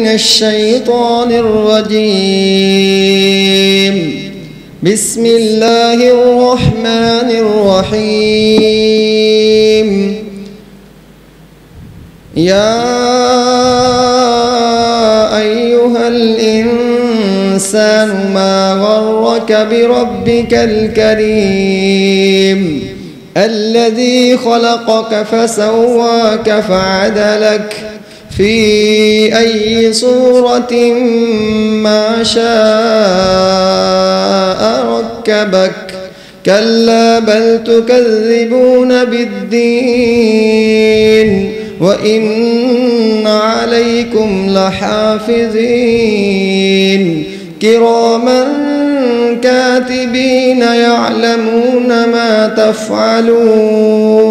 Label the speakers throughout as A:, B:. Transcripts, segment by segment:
A: من الشيطان الرجيم. بسم الله الرحمن الرحيم. يا أيها الإنسان ما غرك بربك الكريم. الذي خلقك فسواك فعدلك. في أي صورة ما شاء ركبك. كلا بل تكذبون بالدين وإن عليكم لحافظين كراما كاتبين يعلمون ما تفعلون.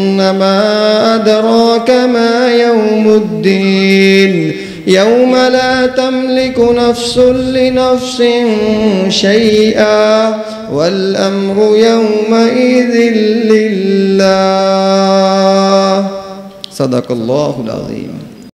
A: ما أدراك ما يوم الدين. يوم لا تملك نفس لنفس شيئا والأمر يومئذ لله. صدق الله العظيم.